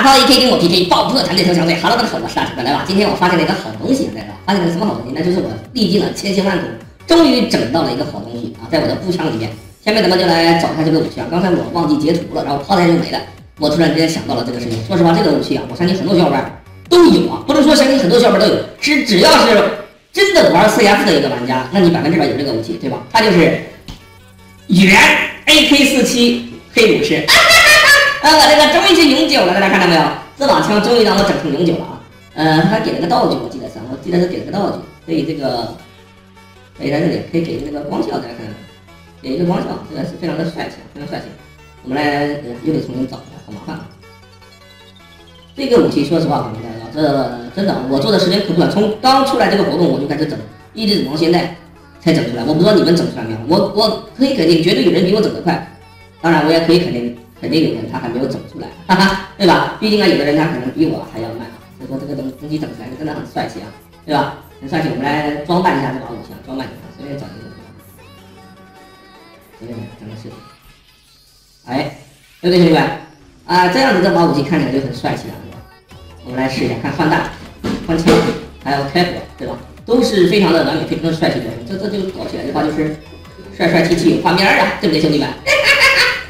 大炮也可以跟我 PK，爆破团队投降队。Hello，大家好，我是大锤来吧。今天我发现了一个好东西，大家发现了什么好东西？那就是我历尽了千辛万苦，终于整到了一个好东西啊，在我的步枪里面。下面咱们就来找一下这个武器啊。刚才我忘记截图了，然后炮弹就没了。我突然之间想到了这个事情。说实话，这个武器啊，我相信很多小伙伴都有啊，不能说相信很多小伙伴都有，是只要是真的玩 CS 的一个玩家，那你百分之百有这个武器，对吧？它就是原 AK47 黑武士。啊，我这个终于是永久了，大家看到没有？这把枪终于让我整成永久了啊！呃，他给了个道具，我记得是，我记得是给了个道具，可以这个，可以在这里可以给那个光效，大家看到没？给一个光效，这个是非常的帅气，非常帅气。我们来又得重新找一下，好麻烦。这个武器说实话，朋友们，这真的我做的时间可短，从刚出来这个活动我就开始整，一直整到现在才整出来。我不知道你们整出来没有？我我可以肯定，绝对有人比我整得快。当然，我也可以肯定。肯定有人他还没有整出来，哈哈，对吧？毕竟啊，有的人他可能比我还要慢啊。所以说这个东东西整出来真的很帅气啊，对吧？很帅气。我们来装扮一下这把武器啊，装扮一下，随便找一个，随便整个是。哎，对不对，兄弟们？啊，这样子这把武器看起来就很帅气了，对吧？我们来试一下，看换弹、换枪，还有开火，对吧？都是非常的完美，非常的帅气。这这就搞起来的话就是帅帅气气有画面啊，对不对，兄弟们？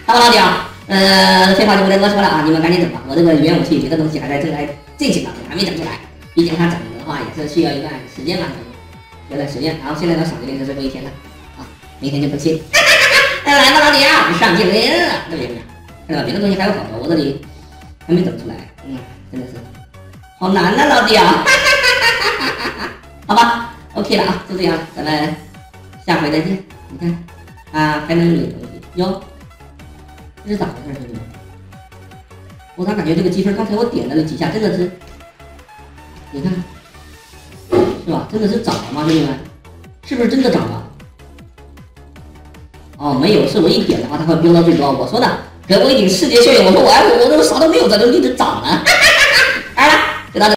好 了，老弟。呃，废话就不再多说了啊！你们赶紧整吧，我这个元武器别的东西还在正在进行当中，还没整出来。毕竟它整的话也是需要一段时间嘛，有段时间。然后现在呢，赏金是最后一天了啊，明天就不行。来吧，老弟啊，上镜了，对不对？看到别的东西还有好多，我这里还没整出来，嗯，真的是好难呐，老弟啊！好吧，OK 了啊，就这样，咱们下回再见。你看啊，还能有东西哟。这是咋回事，兄弟们？我咋感觉这个积分？刚才我点了几下，真的是，你看，是吧？真的是涨了吗，兄弟们？是不是真的涨了？哦，没有，是我一点的话，它会飙到最高。我说的，给我一点视觉效应。我说我，我我都啥都没有，咋就一直涨呢？好了，给大家。